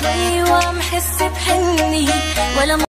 شوي وعم حس بحني ولا